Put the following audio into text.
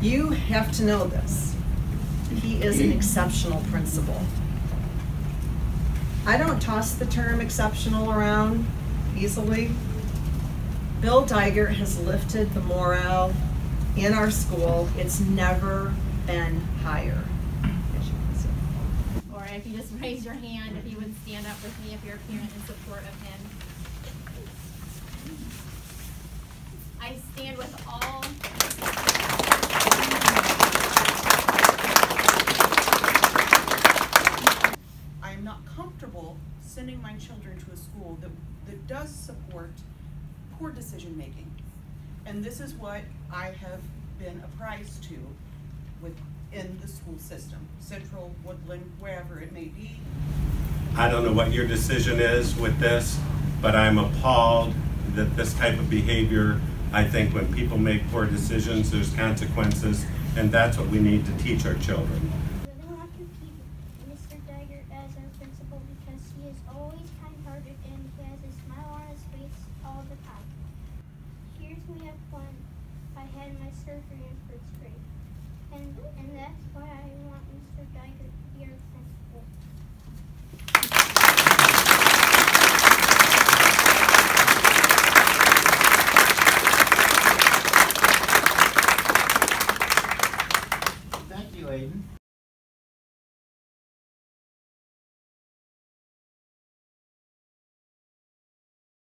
You have to know this. He is an exceptional principal. I don't toss the term exceptional around easily. Bill Diger has lifted the morale in our school. It's never been higher. Or if you just raise your hand, if you would stand up with me if you're a parent in support of him. I stand with all. Sending my children to a school that, that does support poor decision-making. And this is what I have been apprised to within the school system, Central, Woodland, wherever it may be. I don't know what your decision is with this, but I'm appalled that this type of behavior, I think when people make poor decisions, there's consequences, and that's what we need to teach our children as our principal because he is always kind-hearted and he has a smile on his face all the time. Here's me up when I had my surgery in first grade, and, and that's why I want Mr. Dyke to be our principal. Thank you, Aiden.